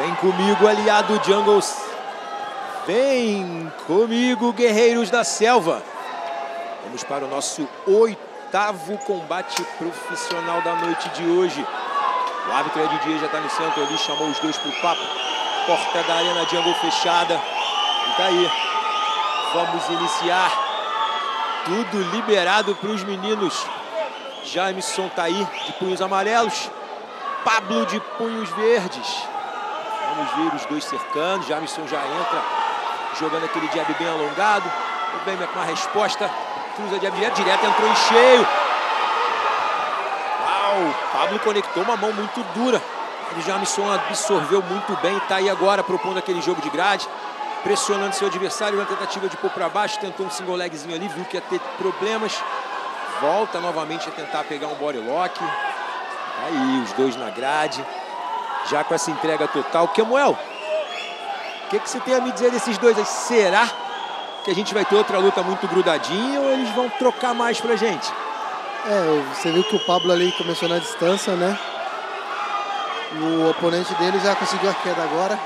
Vem comigo, aliado Jungles. Vem comigo, guerreiros da selva. Vamos para o nosso oitavo combate profissional da noite de hoje. O árbitro Ed Dias já está no centro ali, chamou os dois para o papo. Porta da Arena Jungle fechada. E tá aí. Vamos iniciar. Tudo liberado para os meninos. Jameson tá aí, de punhos amarelos. Pablo de punhos verdes. Vamos ver os dois cercando. Jameson já entra jogando aquele jab bem alongado. O bem com a resposta. Cruza jab direto, direto, entrou em cheio. Uau, Pablo conectou uma mão muito dura. O Jameson absorveu muito bem. Está aí agora propondo aquele jogo de grade. Pressionando seu adversário na tentativa de pôr para baixo. Tentou um single legzinho ali, viu que ia ter problemas. Volta novamente a tentar pegar um body lock. Aí, os dois na grade. Já com essa entrega total. Kemuel, o que, que você tem a me dizer desses dois aí? Será que a gente vai ter outra luta muito grudadinha ou eles vão trocar mais pra gente? É, você viu que o Pablo ali começou na distância, né? O oponente dele já conseguiu a queda agora.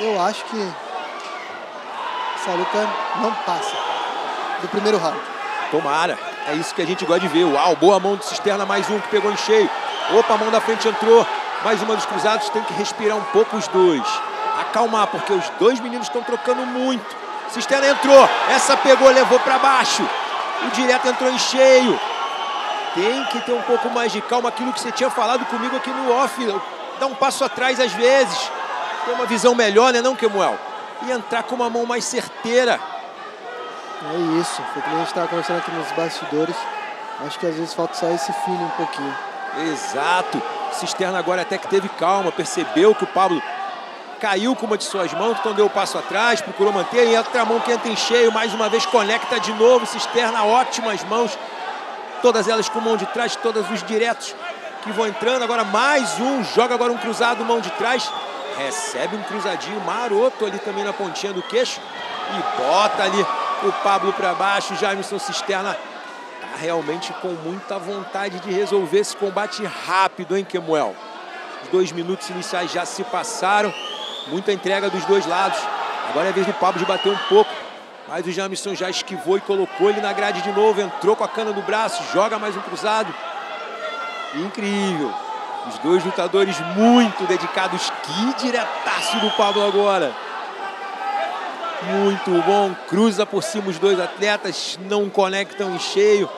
Eu acho que essa luta não passa do primeiro round. Tomara. É isso que a gente gosta de ver. Uau, boa mão de cisterna, mais um que pegou em cheio. Opa, a mão da frente entrou. Mais uma dos cruzados, tem que respirar um pouco os dois. Acalmar, porque os dois meninos estão trocando muito. Cisterna entrou, essa pegou, levou para baixo. O direto entrou em cheio. Tem que ter um pouco mais de calma, aquilo que você tinha falado comigo aqui no off. Dá um passo atrás às vezes. Ter uma visão melhor, né não, Kemuel? E entrar com uma mão mais certeira. É isso, foi que a gente estava conversando aqui nos bastidores. Acho que às vezes falta só esse feeling um pouquinho. Exato. Cisterna agora até que teve calma, percebeu que o Pablo caiu com uma de suas mãos, então deu o passo atrás, procurou manter, e outra mão que entra em cheio, mais uma vez conecta de novo, Cisterna, ótimas mãos, todas elas com mão de trás, todos os diretos que vão entrando, agora mais um, joga agora um cruzado, mão de trás, recebe um cruzadinho maroto ali também na pontinha do queixo, e bota ali o Pablo para baixo, Jameson Cisterna realmente com muita vontade de resolver esse combate rápido, hein, Kemuel? Os dois minutos iniciais já se passaram, muita entrega dos dois lados. Agora é a vez do Pablo de bater um pouco, mas o Jameson já esquivou e colocou ele na grade de novo, entrou com a cana do braço, joga mais um cruzado. Incrível. Os dois lutadores muito dedicados. Que diretaço do Pablo agora. Muito bom, cruza por cima os dois atletas, não conectam em cheio.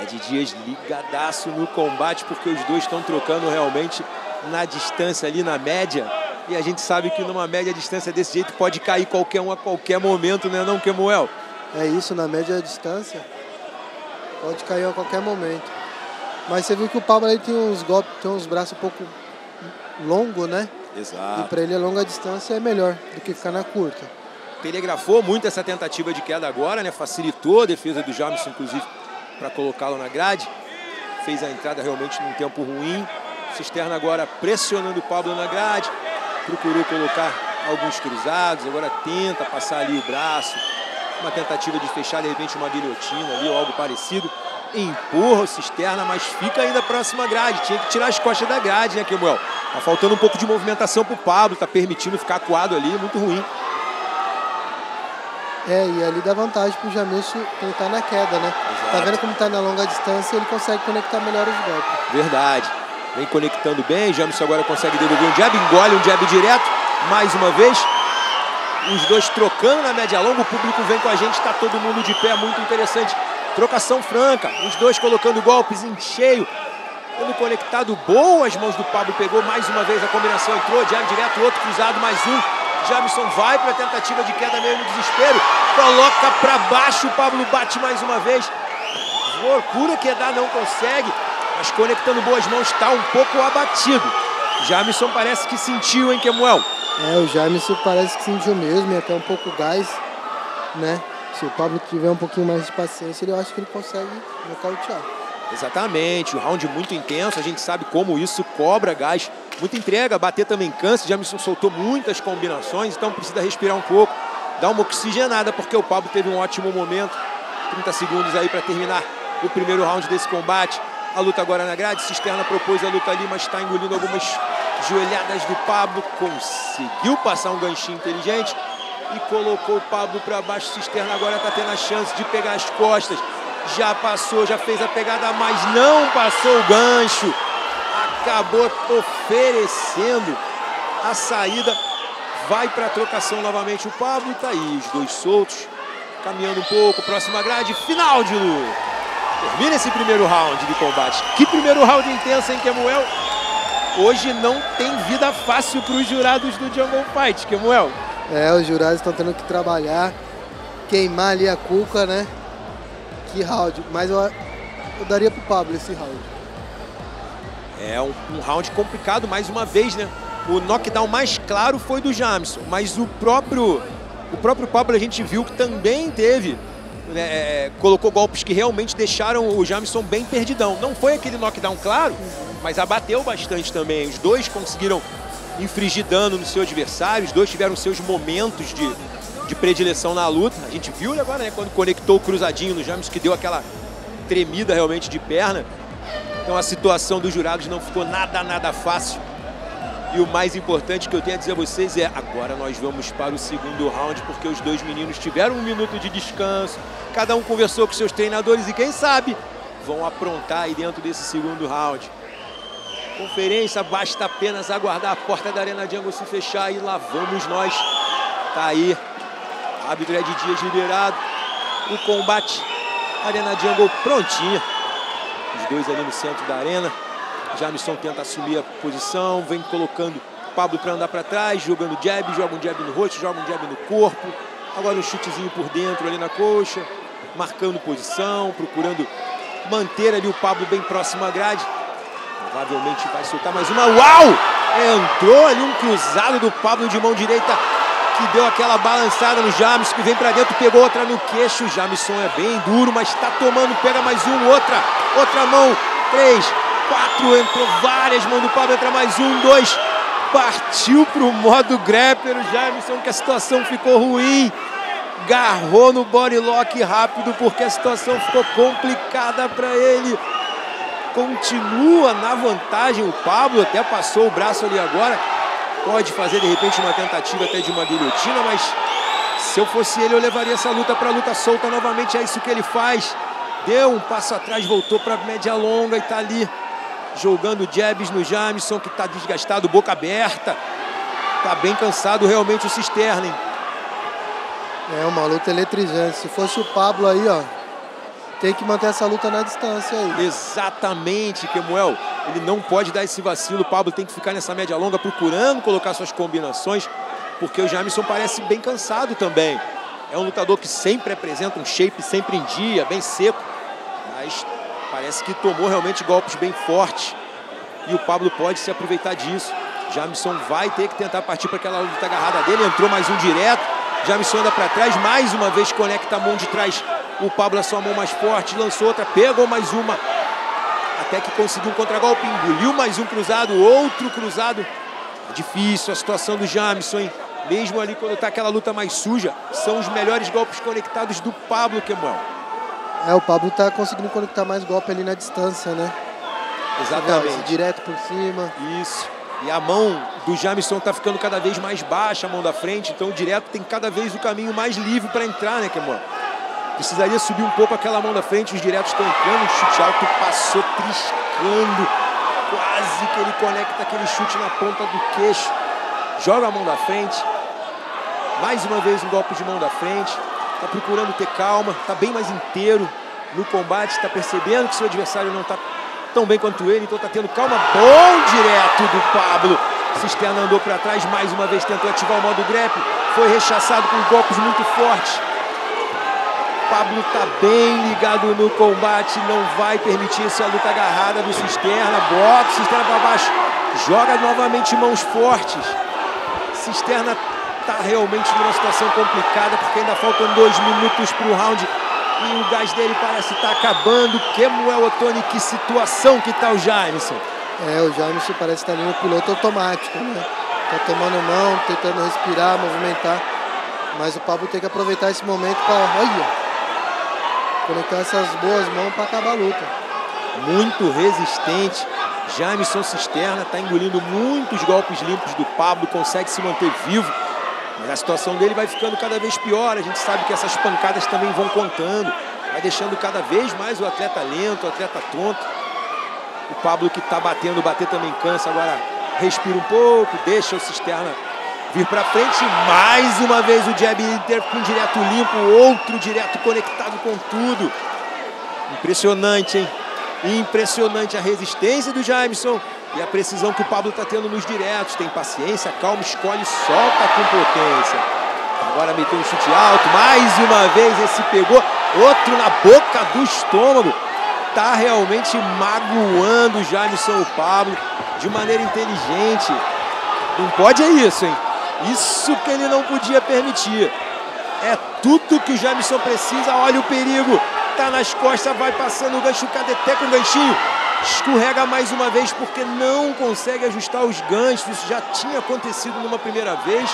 É de Dias ligadaço no combate, porque os dois estão trocando realmente na distância ali, na média. E a gente sabe que numa média distância desse jeito pode cair qualquer um a qualquer momento, né não, Kemuel? É isso, na média distância pode cair a qualquer momento. Mas você viu que o Pablo aí tem uns golpes, tem uns braços um pouco longo, né? Exato. E para ele a longa distância é melhor do que ficar na curta telegrafou muito essa tentativa de queda agora, né? Facilitou a defesa do Jameson, inclusive, para colocá-lo na grade. Fez a entrada realmente num tempo ruim. Cisterna agora pressionando o Pablo na grade. Procurou colocar alguns cruzados, agora tenta passar ali o braço. Uma tentativa de fechar, de repente, uma guilhotina ali ou algo parecido. Empurra o Cisterna, mas fica ainda próxima grade. Tinha que tirar as costas da grade, né, Kemuel? Tá faltando um pouco de movimentação pro Pablo, tá permitindo ficar acuado ali, muito ruim. É, e ali dá vantagem pro Jamilson tentar na queda, né? Tá vendo como tá na longa distância ele consegue conectar melhor os golpes. Verdade. Vem conectando bem, Jamilson agora consegue devolver um jab, engole um jab direto, mais uma vez. Os dois trocando na média longa, o público vem com a gente, tá todo mundo de pé, muito interessante. Trocação franca, os dois colocando golpes em cheio. Tendo conectado, boas mãos do Pablo, pegou mais uma vez a combinação, entrou, jab direto, outro cruzado, mais um. Jamison vai para a tentativa de queda meio no desespero. Coloca para baixo, o Pablo bate mais uma vez. Loucura quedar, não consegue. Mas conectando boas mãos, está um pouco abatido. Jamison parece que sentiu, hein, Kemuel? É, o Jamison parece que sentiu mesmo e até um pouco gás, né? Se o Pablo tiver um pouquinho mais de paciência, eu acho que ele consegue nocautear. Exatamente, o round muito intenso, a gente sabe como isso cobra gás muita entrega, bater também cansa. Jamison soltou muitas combinações, então precisa respirar um pouco, dar uma oxigenada, porque o Pablo teve um ótimo momento. 30 segundos aí para terminar o primeiro round desse combate. A luta agora na grade, Cisterna propôs a luta ali, mas está engolindo algumas Joelhadas do Pablo, conseguiu passar um ganchinho inteligente e colocou o Pablo para baixo. Cisterna agora está tendo a chance de pegar as costas. Já passou, já fez a pegada, mas não passou o gancho. Acabou oferecendo a saída. Vai para a trocação novamente o Pablo e tá aí, os dois soltos. Caminhando um pouco, próxima grade, final de luta. Termina esse primeiro round de combate. Que primeiro round intenso, hein, Kemuel? Hoje não tem vida fácil para os jurados do Jungle Fight, Kemuel. É, os jurados estão tendo que trabalhar, queimar ali a cuca, né? Que round. Mas eu, eu daria pro Pablo esse round. É um, um, round complicado mais uma vez, né? O knockdown mais claro foi do Jamison, mas o próprio, o próprio Pablo a gente viu que também teve é, é, colocou golpes que realmente deixaram o Jamison bem perdidão. Não foi aquele knockdown claro, mas abateu bastante também. Os dois conseguiram infligir dano no seu adversário, os dois tiveram seus momentos de, de predileção na luta. A gente viu agora, né, quando conectou o cruzadinho no Jamison, que deu aquela tremida realmente de perna. Então a situação dos jurados não ficou nada, nada fácil. E o mais importante que eu tenho a dizer a vocês é agora nós vamos para o segundo round, porque os dois meninos tiveram um minuto de descanso, cada um conversou com seus treinadores e quem sabe vão aprontar aí dentro desse segundo round. Conferência, basta apenas aguardar a porta da Arena Jungle se fechar e lá vamos nós. Tá aí, árbitro Ed Dias liberado, o combate, Arena Jungle prontinha. Os dois ali no centro da arena. Jamison tenta assumir a posição, vem colocando Pablo para andar para trás, jogando jab, joga um jab no rosto, joga um jab no corpo. Agora um chutezinho por dentro ali na coxa, marcando posição, procurando manter ali o Pablo bem próximo à grade. Provavelmente vai soltar mais uma. Uau! Entrou ali um cruzado do Pablo de mão direita que deu aquela balançada no Jamison, que vem para dentro, pegou outra no queixo. O Jamison é bem duro, mas está tomando, pega mais um, outra, outra mão, três, quatro, entrou várias mãos do Pablo, entra mais um, dois, partiu para o modo grappler, o Jamison, que a situação ficou ruim, garrou no body lock rápido, porque a situação ficou complicada para ele, continua na vantagem o Pablo, até passou o braço ali agora, pode fazer de repente uma tentativa até de uma guilhotina, mas se eu fosse ele eu levaria essa luta para luta solta novamente, é isso que ele faz, deu um passo atrás, voltou para média longa e está ali jogando jabs no Jamison, que está desgastado, boca aberta. Está bem cansado realmente o Cisterna? É uma luta eletrizante. Se fosse o Pablo aí, ó, tem que manter essa luta na distância aí. Exatamente, Kemuel. Ele não pode dar esse vacilo. O Pablo tem que ficar nessa média longa procurando colocar suas combinações, porque o Jamison parece bem cansado também. É um lutador que sempre apresenta um shape sempre em dia, bem seco, mas Parece que tomou realmente golpes bem fortes. E o Pablo pode se aproveitar disso. Jamison vai ter que tentar partir para aquela luta agarrada dele. Entrou mais um direto. Jamison anda para trás. Mais uma vez conecta a mão de trás. O Pablo a sua mão mais forte. Lançou outra. Pegou mais uma. Até que conseguiu um contragolpe. Engoliu mais um cruzado. Outro cruzado. Difícil a situação do Jamison, hein? Mesmo ali quando está aquela luta mais suja, são os melhores golpes conectados do Pablo Kemuel. É, o Pablo tá conseguindo conectar mais golpe ali na distância, né? Exatamente. direto por cima. Isso. E a mão do Jamison tá ficando cada vez mais baixa, a mão da frente, então o direto tem cada vez o caminho mais livre para entrar, né, Kemon? Precisaria subir um pouco aquela mão da frente, os diretos estão entrando, o chute alto passou triscando, quase que ele conecta aquele chute na ponta do queixo, joga a mão da frente, mais uma vez um golpe de mão da frente, está procurando ter calma, está bem mais inteiro no combate, está percebendo que seu adversário não está tão bem quanto ele, então está tendo calma. Bom direto do Pablo. Cisterna andou para trás, mais uma vez tentou ativar o modo grepe, foi rechaçado com golpes muito fortes. Pablo está bem ligado no combate, não vai permitir essa luta agarrada do Cisterna. Bota o Cisterna para baixo, joga novamente mãos fortes. Cisterna está realmente numa situação complicada, porque ainda faltam dois minutos para o round e o gás dele parece estar tá acabando. Kemuel Otoni, que situação que está o Jameson. É, o Jameson parece estar tá ali no piloto automático, né? Tá tomando mão, tentando respirar, movimentar. Mas o Pablo tem que aproveitar esse momento para, olha, conectar essas boas mãos para acabar a luta. Muito resistente. Jamison Cisterna está engolindo muitos golpes limpos do Pablo, consegue se manter vivo. Mas a situação dele vai ficando cada vez pior. A gente sabe que essas pancadas também vão contando. Vai deixando cada vez mais o atleta lento, o atleta tonto. O Pablo que está batendo, bater também cansa. Agora respira um pouco, deixa o Cisterna vir para frente. Mais uma vez o jab inter com direto limpo, outro direto conectado com tudo. Impressionante, hein? Impressionante a resistência do Jameson e a precisão que o Pablo está tendo nos diretos. Tem paciência, calma, escolhe, solta com potência. Agora meteu um chute alto, mais uma vez esse pegou, outro na boca do estômago. Tá realmente magoando o Jameson o Pablo de maneira inteligente. Não pode é isso, hein? Isso que ele não podia permitir. É tudo que o Jameson precisa. Olha o perigo. Tá nas costas, vai passando o gancho, Cadete com o ganchinho. Escorrega mais uma vez porque não consegue ajustar os ganchos. Isso já tinha acontecido numa primeira vez.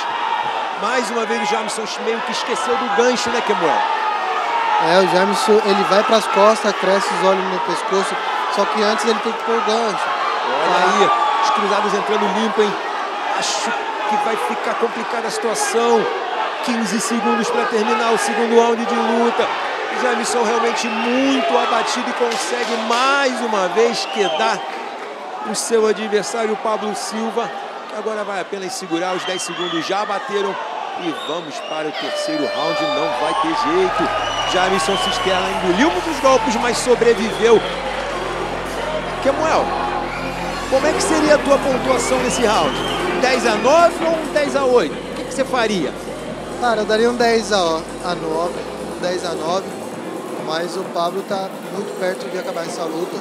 Mais uma vez o Jamison meio que esqueceu do gancho, né, Kemuel? É, o Jamison, ele vai para as costas, cresce os olhos no pescoço, só que antes ele tem que pôr o gancho. Olha aí, os cruzados entrando limpo, hein? Acho que vai ficar complicada a situação. 15 segundos para terminar o segundo round de luta. Jamison realmente muito abatido e consegue mais uma vez quedar o seu adversário Pablo Silva, agora vai apenas segurar os 10 segundos, já bateram e vamos para o terceiro round, não vai ter jeito. Jamison Cisterna engoliu muitos golpes, mas sobreviveu. Kemuel, como é que seria a tua pontuação nesse round? 10 a 9 ou um 10 a 8? O que, que você faria? Cara, eu daria um 10 a, a 9, 10 a 9 mas o Pablo está muito perto de acabar essa luta,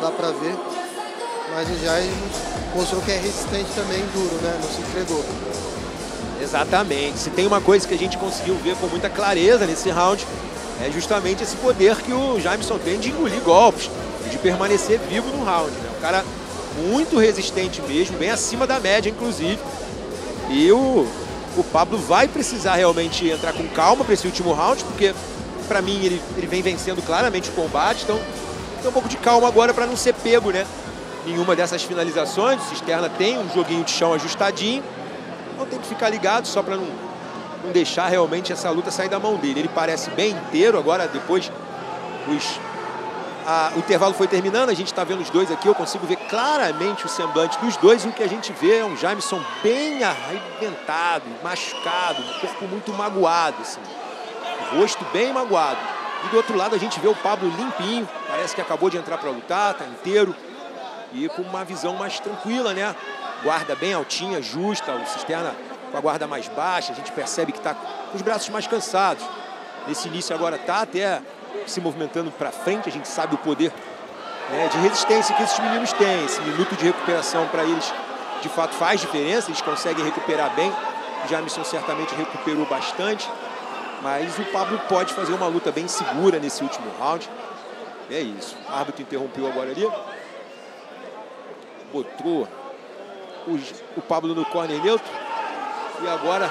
dá para ver. Mas o Jair mostrou que é resistente também, duro, né? Não se entregou. Exatamente. Se tem uma coisa que a gente conseguiu ver com muita clareza nesse round, é justamente esse poder que o Jameson tem de engolir golpes, de permanecer vivo no round. Né? Um cara muito resistente mesmo, bem acima da média, inclusive. E o, o Pablo vai precisar realmente entrar com calma para esse último round, porque para mim, ele, ele vem vencendo claramente o combate, então tem um pouco de calma agora para não ser pego, né? Nenhuma dessas finalizações, o Cisterna tem um joguinho de chão ajustadinho, então tem que ficar ligado só para não, não deixar realmente essa luta sair da mão dele. Ele parece bem inteiro, agora depois os, a, o intervalo foi terminando, a gente está vendo os dois aqui, eu consigo ver claramente o semblante dos dois, o que a gente vê é um Jameson bem arrebentado, machucado, um corpo muito magoado, assim rosto bem magoado. E do outro lado a gente vê o Pablo limpinho, parece que acabou de entrar para lutar, tá inteiro e com uma visão mais tranquila, né? Guarda bem altinha, justa, o Cisterna com a guarda mais baixa, a gente percebe que está com os braços mais cansados. Nesse início agora tá até se movimentando para frente, a gente sabe o poder né, de resistência que esses meninos têm. Esse minuto de recuperação para eles de fato faz diferença, eles conseguem recuperar bem. O Jamison certamente recuperou bastante. Mas o Pablo pode fazer uma luta bem segura nesse último round. É isso. O árbitro interrompeu agora ali. Botou o, o Pablo no corner neutro. E agora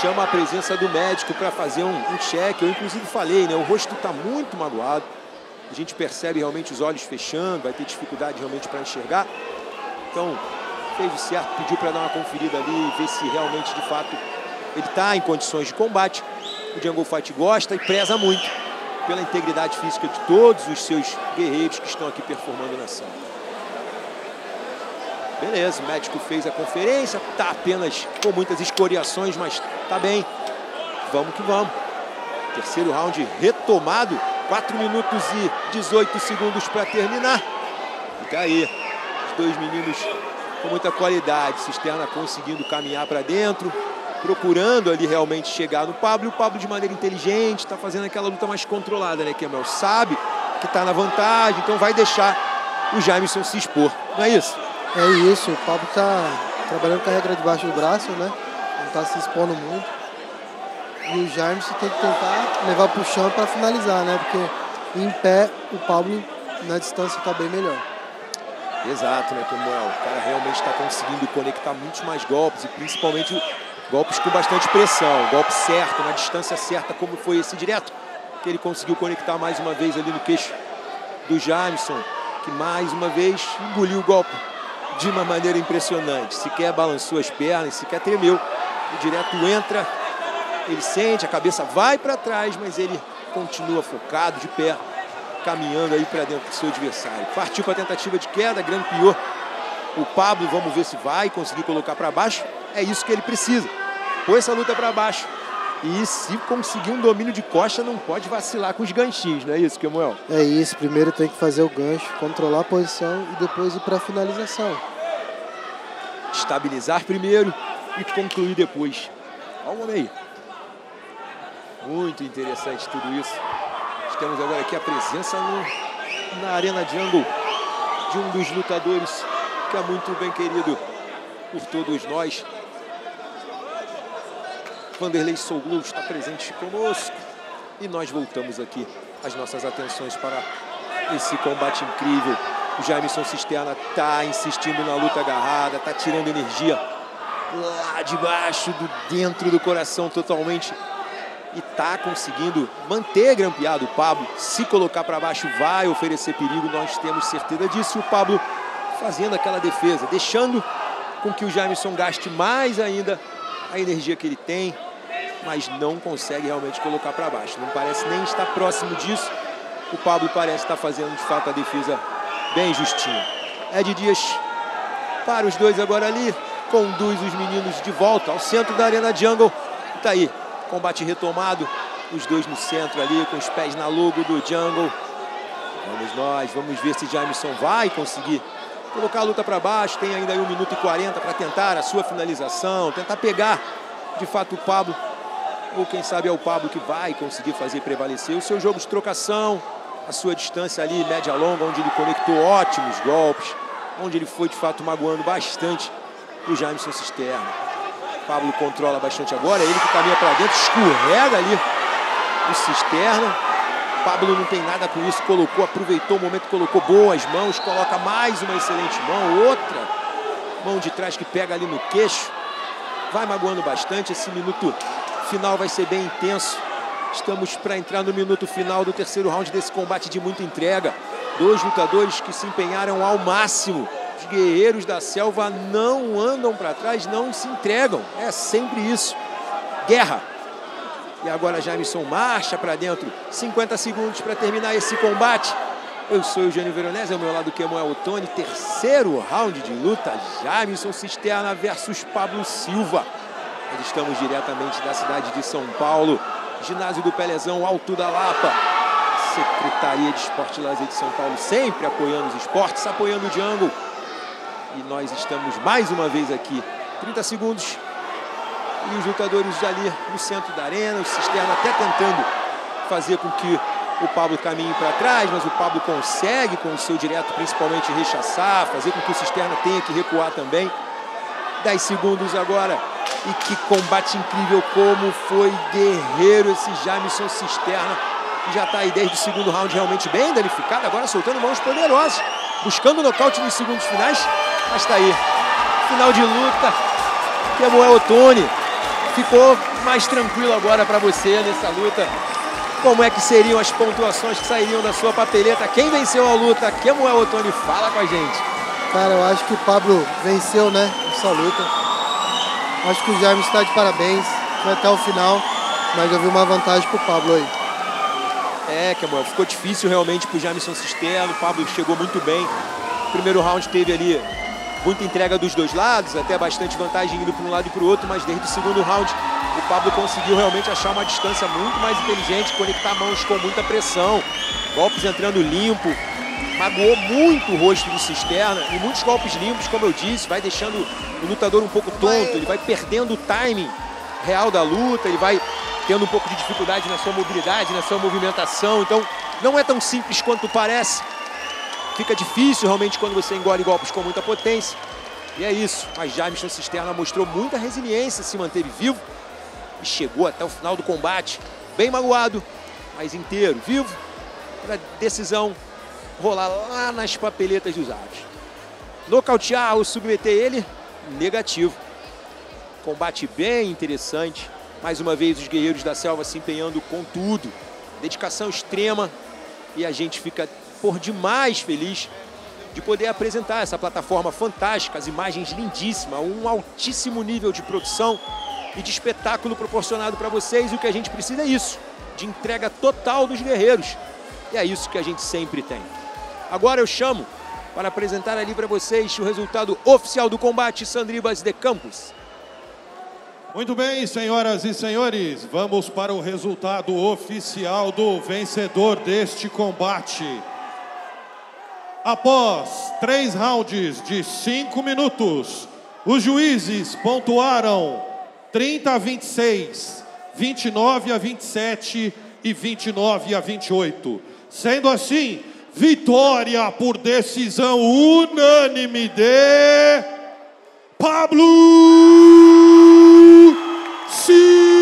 chama a presença do médico para fazer um, um. Eu inclusive falei, né? O rosto está muito magoado. A gente percebe realmente os olhos fechando, vai ter dificuldade realmente para enxergar. Então, fez o certo, pediu para dar uma conferida ali, ver se realmente de fato ele está em condições de combate. O Jungle Fight gosta e preza muito pela integridade física de todos os seus guerreiros que estão aqui performando na sala. Beleza, o médico fez a conferência, tá apenas com muitas escoriações, mas tá bem. Vamos que vamos. Terceiro round retomado, 4 minutos e 18 segundos para terminar. Fica aí, os dois meninos com muita qualidade, Cisterna conseguindo caminhar para dentro, procurando ali realmente chegar no Pablo. E o Pablo, de maneira inteligente, está fazendo aquela luta mais controlada, né, Kemel? Sabe que está na vantagem, então vai deixar o Jameson se expor. Não é isso? É isso. O Pablo está trabalhando com a regra debaixo do braço, né? Não está se expondo muito. E o Jameson tem que tentar levar para o chão para finalizar, né? Porque em pé o Pablo na distância está bem melhor. Exato, né, Kemuel? O cara realmente está conseguindo conectar muitos mais golpes e principalmente Golpes com bastante pressão, golpe certo, na distância certa, como foi esse direto, que ele conseguiu conectar mais uma vez ali no queixo do Jamison, que mais uma vez engoliu o golpe de uma maneira impressionante. Sequer balançou as pernas, sequer tremeu. O direto entra, ele sente, a cabeça vai para trás, mas ele continua focado, de pé, caminhando aí para dentro do seu adversário. Partiu para a tentativa de queda, grampeou o Pablo, vamos ver se vai conseguir colocar para baixo. É isso que ele precisa. Põe essa luta para baixo. E se conseguir um domínio de costa, não pode vacilar com os ganchinhos, não é isso, Kemuel? É isso. Primeiro tem que fazer o gancho, controlar a posição e depois ir para a finalização. Estabilizar primeiro e concluir depois. Olha o homem aí. Muito interessante tudo isso. Temos agora aqui a presença no, na Arena Jungle de um dos lutadores que é muito bem querido por todos nós. Vanderlei Souglu está presente conosco. E nós voltamos aqui as nossas atenções para esse combate incrível. O Jamison Cisterna está insistindo na luta agarrada, está tirando energia lá de baixo, do dentro do coração totalmente. E está conseguindo manter grampeado o Pablo. Se colocar para baixo vai oferecer perigo, nós temos certeza disso. E o Pablo fazendo aquela defesa, deixando com que o Jamison gaste mais ainda a energia que ele tem, mas não consegue realmente colocar para baixo. Não parece nem estar próximo disso. O Pablo parece estar fazendo de fato a defesa bem justinha. Ed Dias para os dois agora ali, conduz os meninos de volta ao centro da Arena Jungle. Está aí, combate retomado, os dois no centro ali, com os pés na logo do Jungle. Vamos nós, vamos ver se Jamison vai conseguir colocar a luta para baixo. Tem ainda aí 1 minuto e 40 para tentar a sua finalização, tentar pegar de fato o Pablo ou quem sabe é o Pablo que vai conseguir fazer prevalecer o seu jogo de trocação, a sua distância ali média-longa, onde ele conectou ótimos golpes, onde ele foi de fato magoando bastante o Jameson Cisterna. Pablo controla bastante agora, é ele que caminha para dentro, escorrega ali o Cisterna. Pablo não tem nada com isso, colocou, aproveitou o momento, colocou boas mãos, coloca mais uma excelente mão, outra mão de trás que pega ali no queixo. Vai magoando bastante, esse minuto final vai ser bem intenso. Estamos para entrar no minuto final do terceiro round desse combate de muita entrega. Dois lutadores que se empenharam ao máximo. Os guerreiros da selva não andam para trás, não se entregam. É sempre isso. Guerra. E agora Jamison marcha para dentro. 50 segundos para terminar esse combate. Eu sou o Eugênio Veronese, ao meu lado Kemuel Otoni. Terceiro round de luta. Jamison Cisterna versus Pablo Silva. Estamos diretamente da cidade de São Paulo, ginásio do Pelezão, Alto da Lapa. Secretaria de Esporte Lazer de São Paulo, sempre apoiando os esportes, apoiando o Django. E nós estamos mais uma vez aqui. 30 segundos. E os lutadores ali no centro da arena, o Cisterna até tentando fazer com que o Pablo caminhe para trás, mas o Pablo consegue, com o seu direto, principalmente rechaçar, fazer com que o Cisterna tenha que recuar também. 10 segundos agora. E que combate incrível como foi guerreiro esse Jamison Cisterna. Que já está aí desde o segundo round realmente bem danificado. Agora soltando mãos poderosas. Buscando o nocaute nos segundos finais. Mas está aí. Final de luta. Kemuel Otoni. Ficou mais tranquilo agora para você nessa luta. Como é que seriam as pontuações que sairiam da sua papeleta? Quem venceu a luta? Kemuel Otoni, fala com a gente. Cara, eu acho que o Pablo venceu, né, essa luta. Acho que o Jaime está de parabéns, foi até o final, mas eu vi uma vantagem para o Pablo aí. É, Kemuel, ficou difícil realmente para o Jamison Cisterno, o Pablo chegou muito bem. primeiro round teve ali muita entrega dos dois lados, até bastante vantagem indo para um lado e para o outro, mas desde o segundo round o Pablo conseguiu realmente achar uma distância muito mais inteligente, conectar mãos com muita pressão, golpes entrando limpo, magoou muito o rosto do Cisterna e muitos golpes limpos, como eu disse, vai deixando o lutador um pouco tonto, ele vai perdendo o timing real da luta, ele vai tendo um pouco de dificuldade na sua mobilidade, na sua movimentação. Então, não é tão simples quanto parece. Fica difícil realmente quando você engole golpes com muita potência. E é isso. Mas Jamison Cisterna mostrou muita resiliência, se manteve vivo e chegou até o final do combate. Bem magoado, mas inteiro, vivo, para decisão rolar lá nas papeletas dos aves. Nocautear ou submeter ele, negativo. Combate bem interessante. Mais uma vez os guerreiros da selva se empenhando com tudo. Dedicação extrema. E a gente fica por demais feliz de poder apresentar essa plataforma fantástica, as imagens lindíssimas, um altíssimo nível de produção e de espetáculo proporcionado para vocês. E o que a gente precisa é isso, de entrega total dos guerreiros. E é isso que a gente sempre tem. Agora eu chamo para apresentar ali para vocês o resultado oficial do combate Sandribas de Campos. Muito bem, senhoras e senhores, vamos para o resultado oficial do vencedor deste combate. Após três rounds de cinco minutos, os juízes pontuaram 30 a 26, 29 a 27 e 29 a 28. Sendo assim, vitória por decisão unânime de Pablo Silva.